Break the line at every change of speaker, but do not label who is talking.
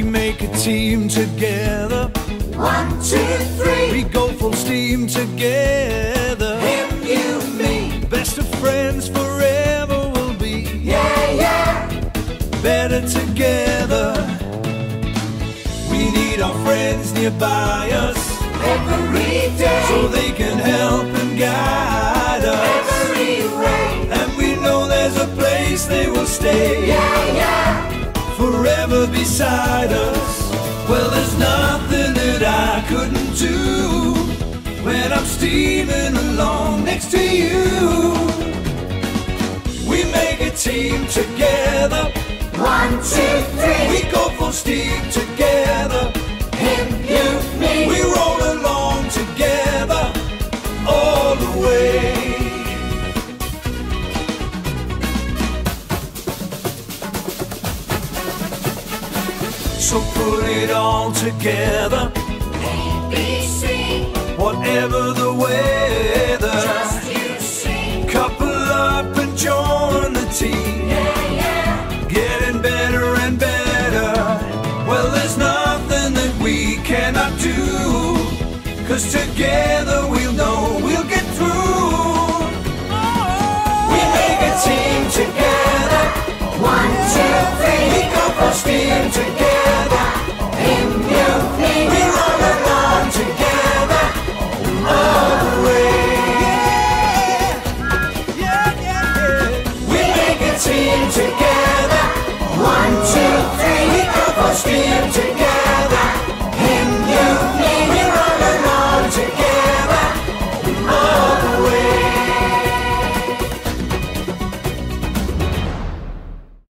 make a team together.
One, two, three.
We go full steam together.
Him, you, me.
Best of friends forever will be.
Yeah, yeah.
Better together. We need our friends nearby us
Every day.
so they can help and guide us.
Every way.
And we know there's a place they will stay.
Yeah, yeah.
Forever beside us. Well, there's nothing that I couldn't do when I'm steaming along next to you. We make a team together,
One, two, three.
we go full steam together. So put it all together,
ABC.
whatever the weather.
Just you see.
Couple up and join the team.
Yeah, yeah.
Getting better and better. Well, there's nothing that we cannot do. Cause together we'll know we'll get Team together.